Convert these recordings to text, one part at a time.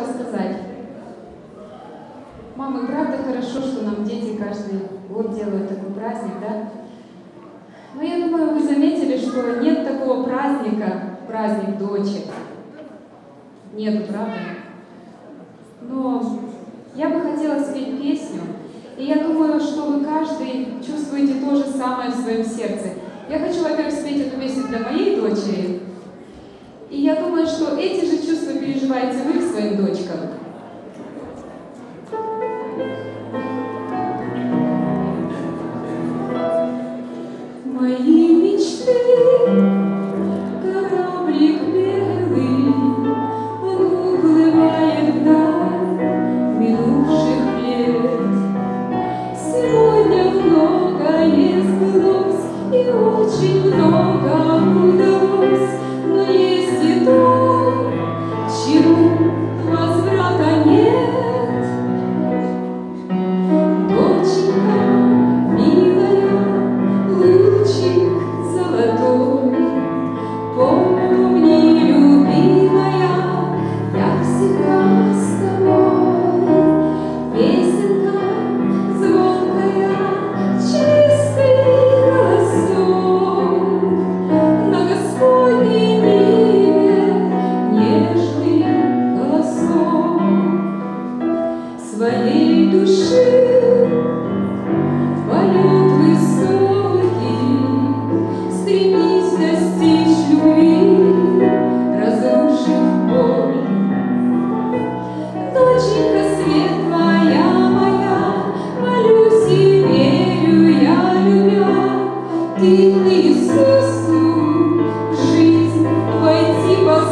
хотела сказать. Мамы, правда хорошо, что нам дети каждый год делают такой праздник, да? Но я думаю, вы заметили, что нет такого праздника, праздник дочек. Нету, правда? Но я бы хотела спеть песню, и я думаю, что вы каждый чувствуете то же самое в своем сердце. Я хочу, во-первых, спеть эту песню для моей дочери, и я думаю, что эти же чувства переживаете вы к своим дочкам. Мои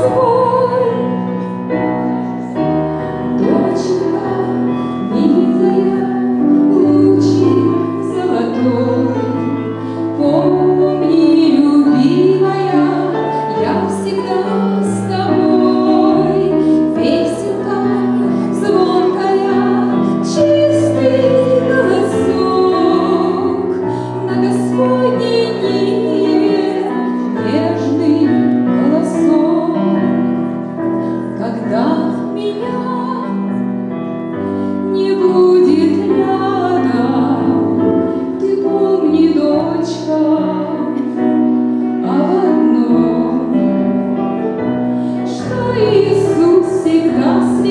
주